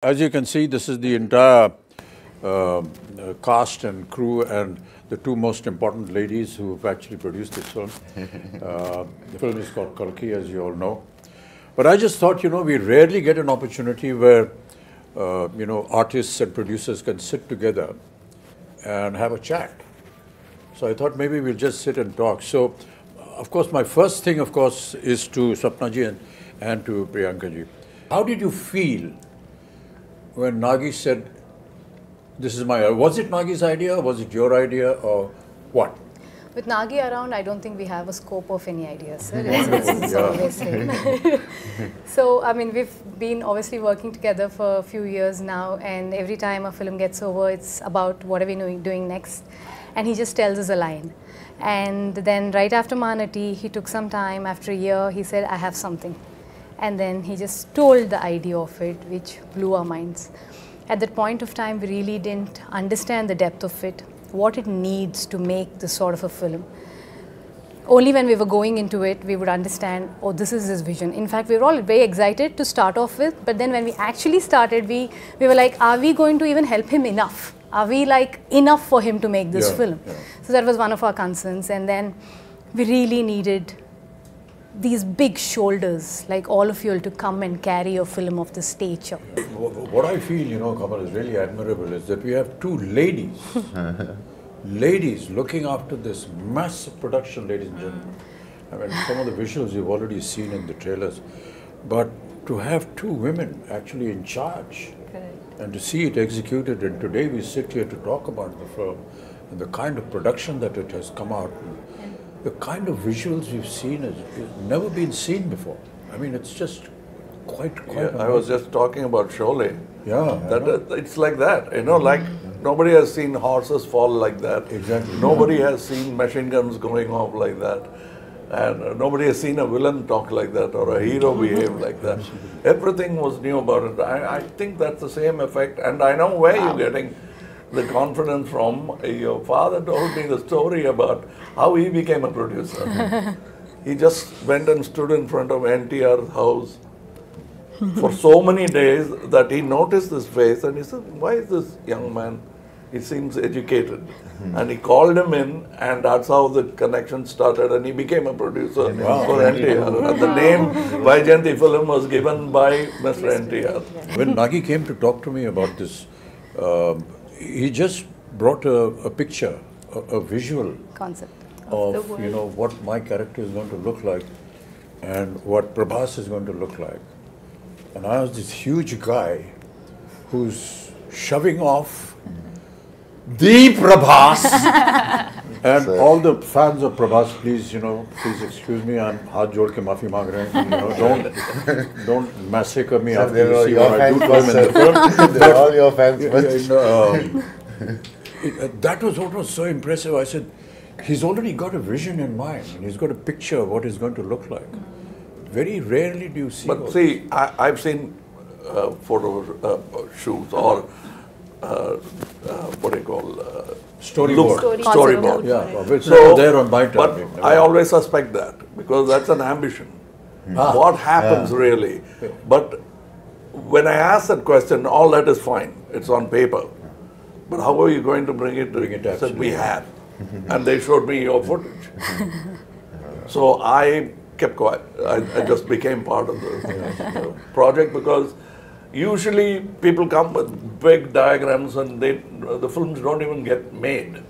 As you can see, this is the entire uh, uh, cast and crew and the two most important ladies who have actually produced this film. Uh, the film is called Kalki, as you all know. But I just thought, you know, we rarely get an opportunity where, uh, you know, artists and producers can sit together and have a chat. So I thought maybe we'll just sit and talk. So, of course, my first thing, of course, is to Sapnaji and, and to Priyankaji. How did you feel when Nagi said, this is my, was it Nagi's idea, was it your idea, or what? With Nagi around, I don't think we have a scope of any ideas, sir. Hmm. It's, it's always him. so, I mean, we've been obviously working together for a few years now, and every time a film gets over, it's about what are we doing, doing next. And he just tells us a line. And then right after Mahanati, he took some time, after a year, he said, I have something. And then he just told the idea of it, which blew our minds. At that point of time, we really didn't understand the depth of it, what it needs to make this sort of a film. Only when we were going into it, we would understand, oh, this is his vision. In fact, we were all very excited to start off with, but then when we actually started, we, we were like, are we going to even help him enough? Are we like enough for him to make this Yeah, film? yeah. So that was one of our concerns. And then we really needed these big shoulders, like all of you, to come and carry a film of this stature. What I feel, you know, Kamal, is really admirable is that we have two ladies, ladies looking after this massive production, ladies and gentlemen. I mean, some of the visuals you've already seen in the trailers, but to have two women actually in charge and to see it executed, and today we sit here to talk about the film and the kind of production that it has come out. The kind of visuals we've seen has, never been seen before. I mean, it's just quite, quite. Yeah, I was just talking about Sholay. Yeah, That uh, it's like that, you know, like nobody has seen horses fall like that. Exactly. Nobody has seen machine guns going off like that, and uh, nobody has seen a villain talk like that or a hero behave like that. Everything was new about it. I, I think that's the same effect, and I know where you're getting the confidence from. Uh, Your father told me the story about how he became a producer. he just went and stood in front of NTR's house for so many days that he noticed this face and he said, Why is this young man? He seems educated. And he called him in, and that's how the connection started. And he became a producer for NTR. And the name Vaijayanti film was given by Mr. NTR. When Nagi came to talk to me about this, um, he just brought a, a picture, a, a visual Concept. of you know what my character is going to look like and what Prabhas is going to look like. And I was this huge guy who's shoving off mm-hmm. the Prabhas. and all the fans of Prabhas, please, you know, please excuse me, I'm haath jod ke maafi maang rahe hain. You know, don't, don't massacre me after you all see your what I do fans to him in the film. They're all your fans Yeah, first. yeah, no, um, it- uh, that was what was so impressive. I said, he's already got a vision in mind, and he's got a picture of what he's going to look like. Very rarely do you see. all But see, I, I've seen uh, photo uh, shoots or uh, uh, what do you call uh, Storyboard. look- Story- storyboard. Yeah, which So, was there on my time. But I always suspect that because that's an ambition. Ah. What happens really? But when I ask that question, all that is fine. It's on paper. But how are you going to bring it? Bring it I said we absolutely. had, and they showed me your footage. so I kept quiet. I, I just became part of the the project because usually people come with big diagrams and they the films don't even get made.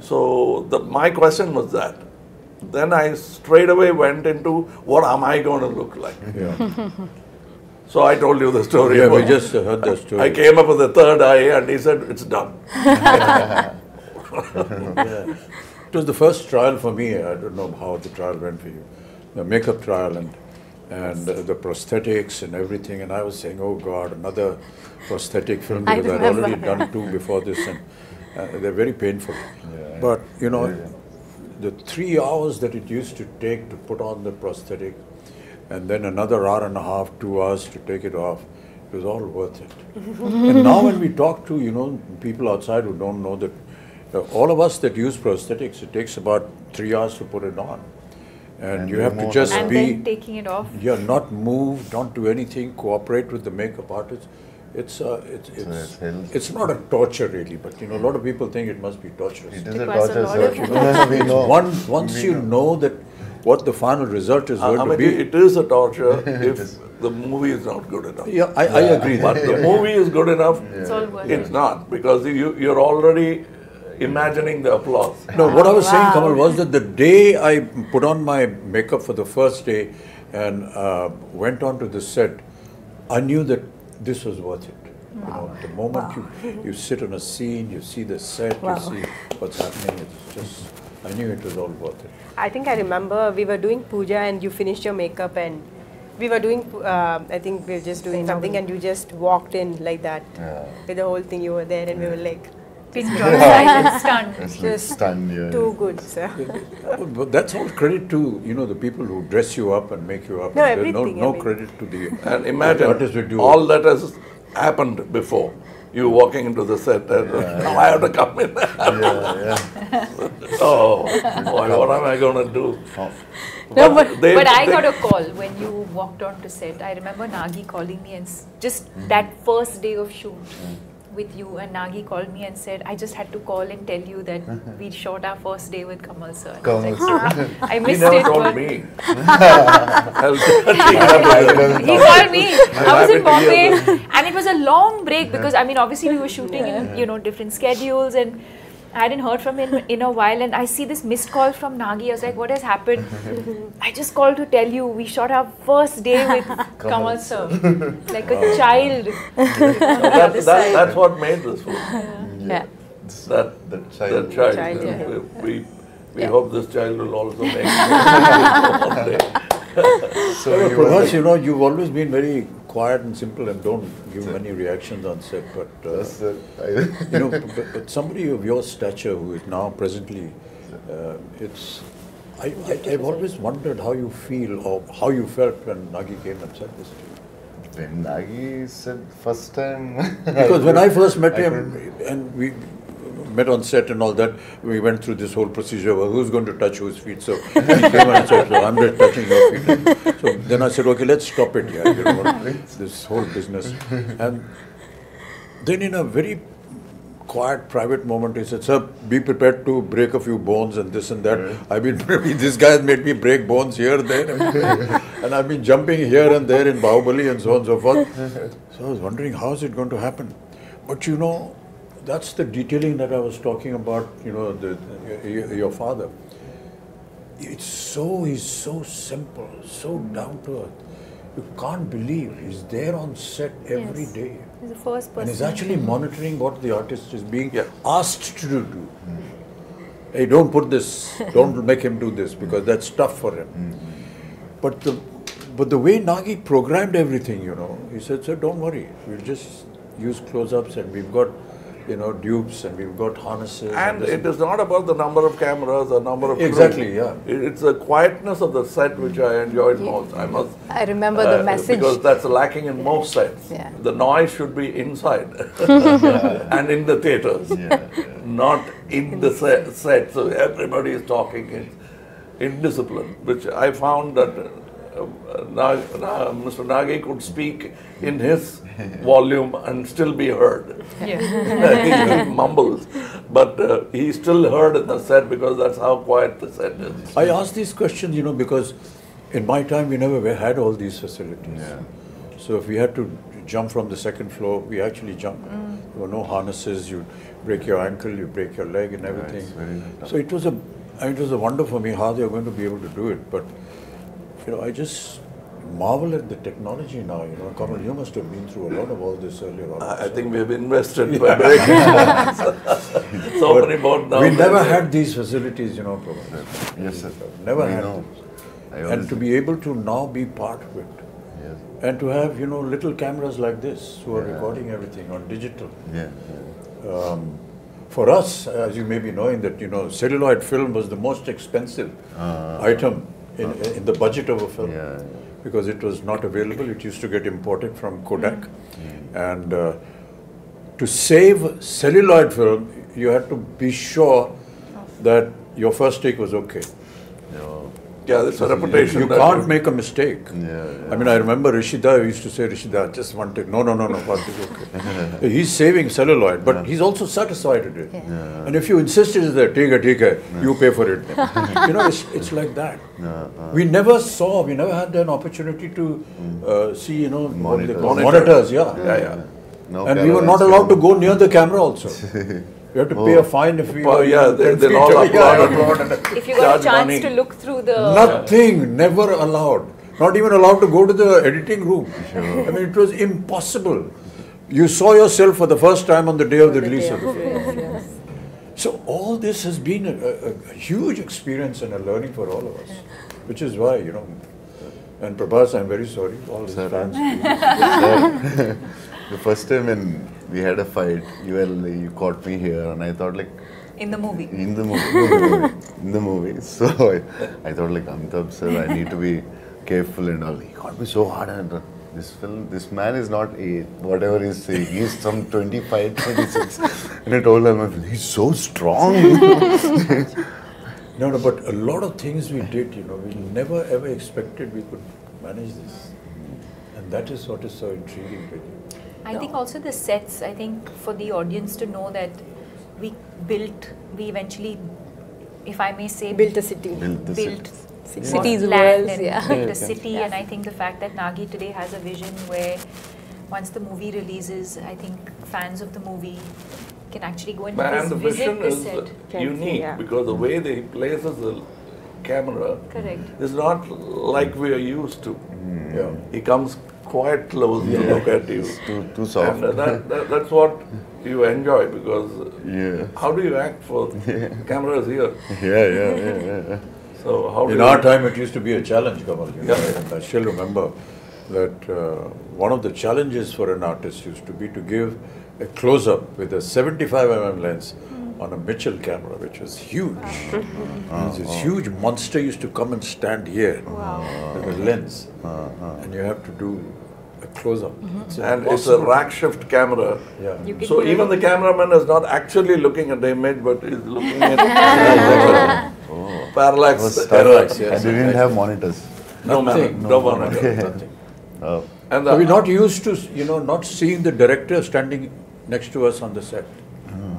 So the, my question was that. Then I straight away went into what am I going to look like? Yeah, So I told you the story. yeah we just heard the story. I came up with the third eye and he said it's done. It was the first trial for me. I don't know how the trial went for you. The makeup trial and and uh, the prosthetics and everything. And I was saying, oh God, another prosthetic film I because I'd already done two before this, and uh, they're very painful. But you know, the three hours that it used to take to put on the prosthetic, and then another hour and a half, two hours to take it off. It was all worth it. and now when we talk to, you know, people outside who don't know that uh, all of us that use prosthetics, it takes about three hours to put it on. And, And you have to just and be, then taking it off. yeah, not move, don't do anything, cooperate with the makeup artist. It's, uh, it's, it's it's, it's not a torture really, but you know, a lot of people think it must be torturous. It is a Requires a torture, lot of- You know, we know. One, once We you know that what the final result is going I to mean, be. it is a torture if the movie is not good enough. yeah, I, I agree. But the movie is good enough, It's all worth it's not because you, you're already imagining the applause. No, what I was saying, Kamal, was that the day I put on my makeup for the first day and uh, went onto the set, I knew that this was worth it. You know, the moment you, you sit on a scene, you see the set, Wow. you see what's happening, it's just, I knew it was all worth it. I think I remember we were doing puja and you finished your makeup and we were doing, uh, I think we were just doing something and you just walked in like that Yeah. with the whole thing. You were there and we were like, Pin drop silent, stunned. It's like stunned, yeah. too good, sir. Oh, but that's all credit to, you know, the people who dress you up and make you up. No, everything, No, no mean. credit to the And imagine artists who all that has happened before. You walking into the set and now I have to come in. Yeah, yeah. oh, boy, what am I going to do? Oh. No, but- they- But I they- got a call when you walked on to set. I remember Nagi calling me and s- just mm. that first day of shoot mm. With you and Nagi called me and said, I just had to call and tell you that uh-huh. we shot our first day with Kamal sir. And I was Kamal like, sir. I He missed never it. told me. I'll tell you. He called me. I was in happy Bombay, and it was a long break because I mean, obviously we were shooting in you know different schedules, and I hadn't heard from him in a while. And I see this missed call from Nagi. I was like, "What has happened?" I just called to tell you we shot our first day with Kamal sir, like a child. that, that, that's what made this film. Yeah. That, The that child. child. Child, yeah. We, we, we hope this child will also make it. So you were you know, you've always been very quiet and simple and don't give many reactions on set, but, uh, Yes, sir. You know, but, but somebody of your stature who is now presently, uh, it's, I, I, I've always wondered how you feel or how you felt when Nagi came and said this to you. When Nagi said first time. Because when I first met I him and we met on set and all that, we went through this whole procedure. Well, who's going to touch whose feet? So he came and said, I'm just touching your feet. So then I said, okay, let's stop it here. You know, this whole business. And then in a very quiet, private moment, he said, sir, be prepared to break a few bones and this and that. I've been, this guy has made me break bones here, there, and, and I've been jumping here and there in Bahubali and so on and so forth. So I was wondering, how is it going to happen? But you know, that's the detailing that I was talking about, you know, the, your, your father. It's so, he's so simple, so down to earth. You can't believe he's there on set every Yes. day. He's the first person. And he's person. actually monitoring what the artist is being Yeah. asked to do. Hey, don't put this, don't make him do this because that's tough for him. Mm-hmm. But the but the way Nagi programmed everything, you know, he said, sir, don't worry, we'll just use close-ups and we've got, you know, dupes and we've got harnesses. And this it is not about the number of cameras or number of crew. Exactly, yeah. It's the quietness of the set which I enjoyed most. I must. I remember uh, the message. Because that's lacking in most sets. Yeah. The noise should be inside and in the theaters, Yeah, not in the set, set. So everybody is talking in indiscipline, which I found that uh, Nag, Na- Mr. Nagi could speak in his volume and still be heard. Yeah. he mumbles, but uh, he still heard in the set because that's how quiet the set is. I ask these questions, you know, because in my time we never had all these facilities. Yeah. So if we had to jump from the second floor, we actually jumped. There were no harnesses. You break your ankle, you break your leg, and everything. it's so it was a, it was a wonder for me how they were going to be able to do it. But you know, I just marvel at the technology now. You know, Kamal, you must have been through a lot of all this earlier on. I I think we have invested by breaking so But many bones now. we never had these facilities, you know, Prabha. Yes, sir. Never We had know. them. And to be able to now be part of it. Yes. And to have, you know, little cameras like this who are Yeah. recording everything on digital. Yeah. yeah. Um, for us, as you may be knowing, that, you know, celluloid film was the most expensive Uh, item in, uh-huh. in the budget of a film. Yeah, yeah. Because it was not available, it used to get imported from Kodak. Mm. Mm. And uh, to save celluloid film, you had to be sure that your first take was okay. Yeah. Yeah, there's a reputation. You can't make a mistake. Yeah, I mean, I remember Rishida used to say, Rishida, just one take. No, no, no, no, one take. Okay. he's saving celluloid, but he's also satisfied with it. Yeah. And if you insist it is there, take it, take it, you pay for it. you know, it's, it's like that. We never saw, we never had an opportunity to uh, see, you know, what they Monitors. monitors, yeah. Yeah, yeah. No and we were not allowed to go near the camera also. We have to pay a oh. fine if we Well, yeah, they- 10 they'll all away. Yeah, and- If you got a chance money. to look through the Nothing, never allowed. Not even allowed to go to the editing room. I mean, it was impossible. You saw yourself for the first time on the day of the release of the film. So all this has been a, a, a huge experience and a learning for all of us, which is why, you know, and Prabhas, I'm very sorry, all his fans. The first time when we had a fight, you were like, you caught me here, and I thought like in the movie. in the movie, in the movie. So I, I thought like Amitabh sir, I need to be careful and all. He got me so hard and this film, this man is not a whatever he's saying. He's some 25, 26. and I told him, he's so strong. No, no, but a lot of things we did, you know, we never ever expected we could manage this. And that is what is so intriguing with it. I think also the sets, I think for the audience to know that we built, we eventually, if I may say, Built a city. Built the built city. Cities, land and yeah. built a city. And I think the fact that Nagi today has a vision where once the movie releases, I think fans of the movie can actually go and And the vision visit the is set. Unique yeah. because the way they places the camera Correct. is not like we are used to. Hmm. Yeah. He comes quite close to look at you. too, too soft. And that, that, that's what you enjoy because Yeah. how do you act for cameras here? Yeah, yeah, yeah, yeah, yeah. So how do In you our time, it used to be a challenge, Kamal. You know, Yeah. and I still remember that uh, one of the challenges for an artist used to be to give a close-up with a 75 mm lens on a Mitchell camera, which was huge. And this uh-huh. huge monster used to come and stand here with a uh-huh. lens, uh-huh. and you have to do a close-up. It's and it's a rack shift camera. Yeah. So even it. the cameraman is not actually looking at the image, but is looking at oh. parallax. Oh, was. Parallax, yes, and they didn't have monitors. No Nothing, no no monitor, monitor. nothing. Oh. And So we're not used to, you know, not seeing the director standing next to us on the set. Hmm.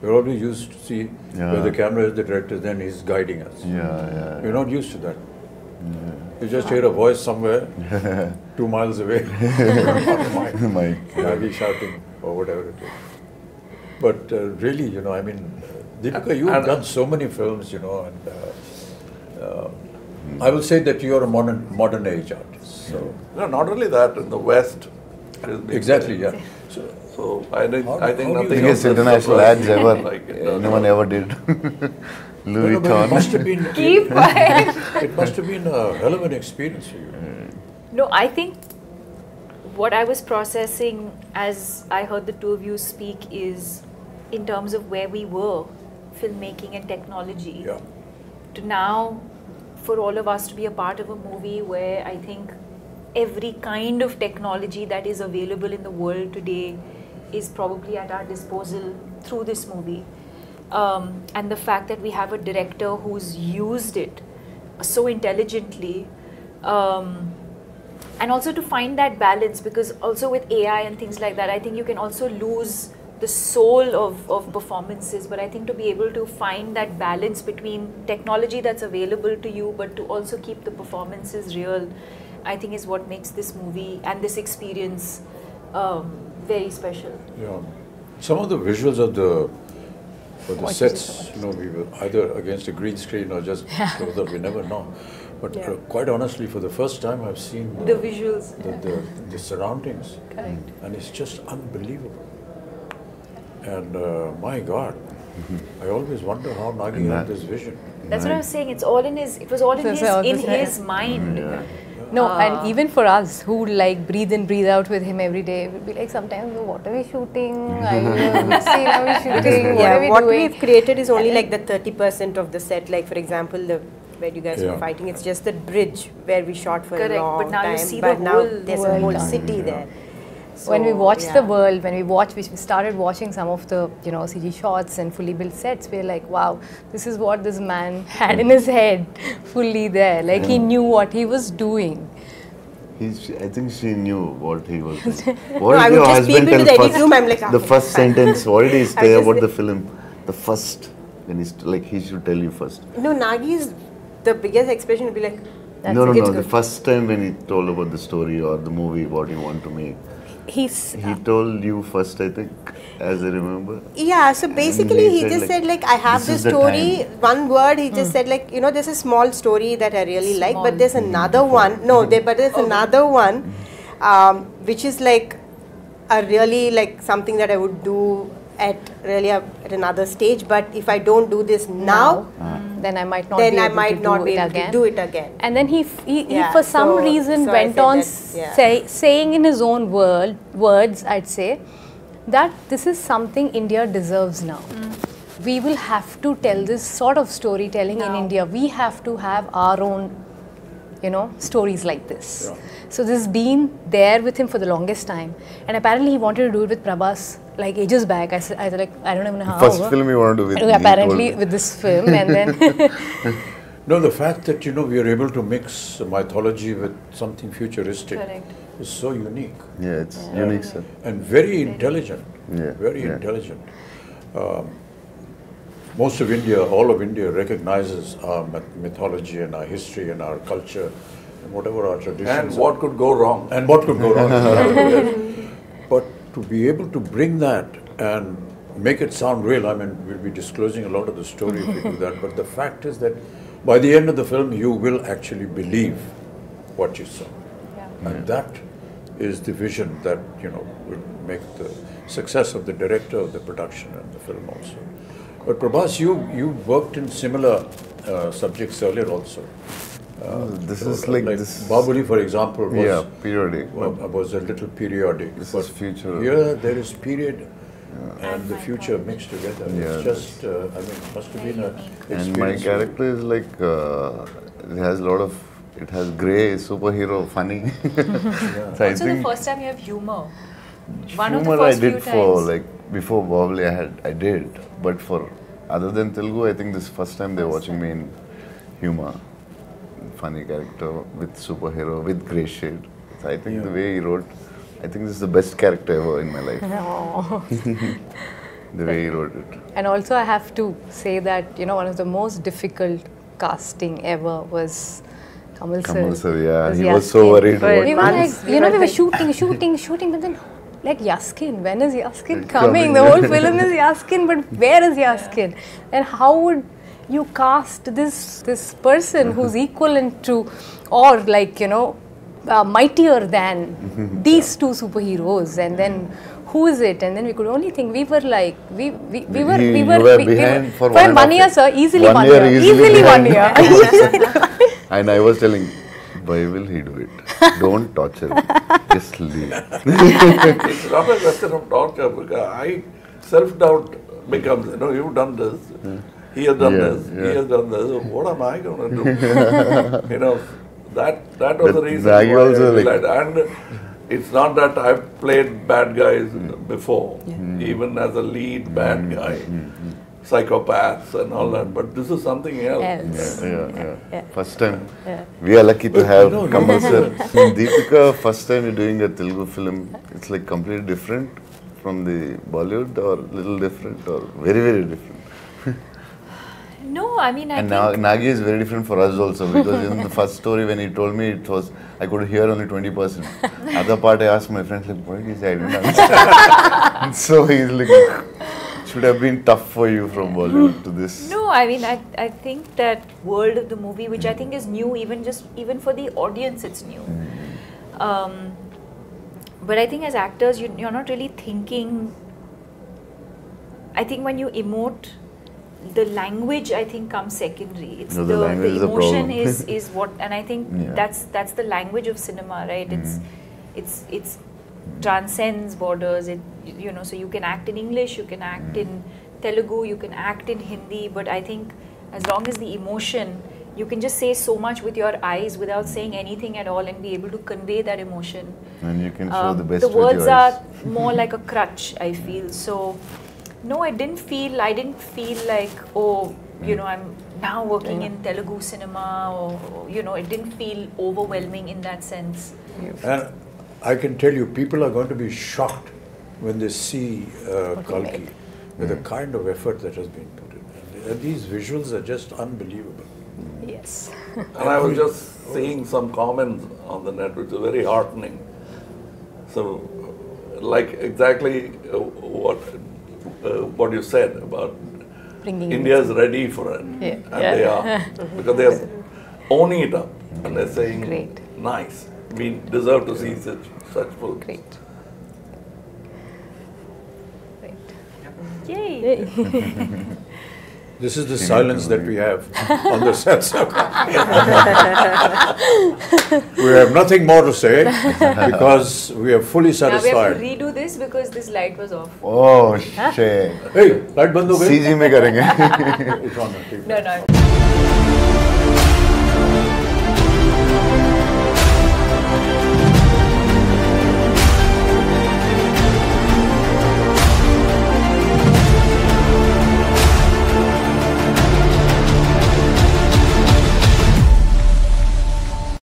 We're always used to see where the camera is, the director, then he's guiding us. Yeah, yeah. We're not used to that. You just hear a voice somewhere, two miles away, My Nagi shouting or whatever it is. But uh, really, you know, I mean, uh, Deepika, you've And- done so many films, you know, and uh, uh, I will say that you're a modern modern age artist. So no, not only that, in the West. it is big exactly, yeah. So So I think How- I think how do you- nothing biggest international ads ever like it does. anyone ever did. Louis No, no, it must have been Keep quiet. it must have been a hell of an experience for you. Mm. No, I think what I was processing as I heard the two of you speak is in terms of where we were, filmmaking and technology, Yeah. to now for all of us to be a part of a movie where I think every kind of technology that is available in the world today is probably at our disposal through this movie. Um, and the fact that we have a director who's used it so intelligently. Um, and also to find that balance because also with AI and things like that, I think you can also lose the soul of, of performances. But I think to be able to find that balance between technology that's available to you, but to also keep the performances real, I think is what makes this movie and this experience um, very special. Yeah. Some of the visuals of the of the sets, you know, we were either against a green screen or just close up, we never know. But uh, quite honestly, for the first time, I've seen The visuals. the, the, the surroundings, Correct. and it's just unbelievable. And uh, my God, I always wonder how Nagi had this vision. That's what I was saying. It's all in his. It was all in So his it's in this, his mind. Yeah. No, Ah. and even for us who like breathe in, breathe out with him every day, we'll be like sometimes, "Oh, what are we shooting? I don't know, which scene are we shooting? What are we what doing? we've created is only like the 30% of the set. Like, for example, the where you guys Yeah. were fighting, it's just the bridge where we shot for Correct, a long time. but now you time. see but the now whole there's a whole done. city there. When we So, watched the world, when we watched, we started watching some of the you know CG shots and fully built sets. We are like, wow, this is what this man had in his head, fully there. Like he knew what he was doing. He's, I think she knew what he was doing. What I did would your just husband into tell the first? room, I'm like, ah, the first sentence. What did he I say about like- the film? The first, when he's like, he should tell you first. No, Nagi's the biggest expression would be like, That's no, no, it's no. The first time when he told about the story or the movie, what he want to make, He's he uh, told you first. I think, as I remember. Yeah, so basically he he said, just like, said like I have "This this the story, one word. He just hmm. said like you know there's a small story that I really like, but there's another one. No, there, but there's oh. another one, hmm. um, which is like a really like something that I would do at really a, at another stage. But if I don't do this now, mm. then I might not then be I able might to not do be it able again. to do it again. And then he, f- he, Yeah, he for some so- reason so went on that, yeah. say, saying in his own word, words, I'd say, that this is something India deserves now. Mm. We will have to tell this sort of storytelling in India. We have to have our own, you know, stories like this. So this has been there with him for the longest time, and apparently he wanted to do it with Prabhas like ages back. I said, I was like, I don't even know how. First film you want to do with. He apparently with this film, and then No, the fact that you know we are able to mix mythology with something futuristic Correct. is so unique Yeah, it's unique, sir. and very intelligent. Yeah, Very yeah. intelligent. Um, most of India, all of India recognizes our mythology and our history and our culture and whatever our traditions. And are. what could go wrong? and what could go wrong. But to be able to bring that and make it sound real, I mean, we'll be disclosing a lot of the story if we do that. But the fact is that by the end of the film, you will actually believe what you saw. And that is the vision that, you know, will make the success of the director of the production and the film also. But Prabhas, you, you worked in similar uh, subjects earlier also. Uh, this so is like this- Bahubali, for example, was Yeah, periodic. well, was a little periodic. This but is future. Here there is period and the future mixed together. Yeah, it's just, uh, I mean, it must have been a And my character is like, uh, it has a lot of, it has grey, superhero, funny. so I Also, the first time you have humor. One of the humor I did for times. like before Bahubali I had I did, but for other than Telugu, I think this first time they're watching me in humor, funny character with superhero with grey shade. So I think the way he wrote, I think this is the best character ever in my life. Aw. Oh. The way he wrote it. And also, I have to say that you know one of the most difficult casting ever was Kamal sir. Kamal sir, yeah, was he was so worried But We were like, you know, we were shooting, shooting, shooting, but then like Yaskin, when is Yaskin coming? The whole film is Yaskin, but where is Yaskin? And how would you cast this this person who's equivalent to, or like you know, uh, mightier than these two superheroes, and then. Who is it? And then we could only think we were like we we, we were we were, were we, we were, for one one year, year. sir. Easily One one, year year. easily Easily one year. And I was telling, why will he do it? Don't torture him. Just leave. it's not a question of torture because I self doubt becomes you know you've done this, he has done Yeah, this, he has done this. What am I going to do? you know that that was But the reason Nagi why also, I like- and it's not that I've played bad guys mm. before, mm. even as a lead bad mm. guy, psychopaths and all that. But this is something else. Else. yeah, yeah. Yeah. First time. Yeah. We are lucky to But, have no, no, Kamal sir. Deepika, first time you're doing a Telugu film, it's like completely different from the Bollywood or little different or very, very different. No, I mean, I and think now Nagi is very different for us also because in the first story when he told me it was, I could hear only 20%. Other part I asked my friends like, what did he say? I didn't understand. so he's like, it should have been tough for you from Bollywood to this. No, I mean, I, I think that world of the movie, which I think is new, even just even for the audience, it's new. Um, but I think as actors, you, you're not really thinking. I think when you emote, the language I think comes secondary. It's No, the the, language is a emotion is is what, and I think Yeah. that's that's the language of cinema, right? It's it's it's transcends borders. It you know, so you can act in English, you can act in Telugu, you can act in Hindi, but I think as long as the emotion, you can just say so much with your eyes without saying anything at all and be able to convey that emotion. And you can show Um, the best the words your eyes. are more like a crutch, I feel. So, no, I didn't feel. I didn't feel like oh, you know, I'm now working in Telugu cinema, or you know, it didn't feel overwhelming in that sense. And I can tell you, people are going to be shocked when they see uh, Kalki with the kind of effort that has been put in. And, and these visuals are just unbelievable. Yes. And I was just seeing some comments on the net, which is very heartening. So, like exactly uh, what uh, what you said about Bringing India's ready for it, Yeah. and they are because they are owning it up and they're saying, Great. "Nice, we deserve to see such such films." Great. Yay! This is the silence that we have on the set we have nothing more to say because we are fully satisfied. Now we have to redo this because this light was off. Oh shit! Hey, light band ho gayi. CG mein karenge. no, no.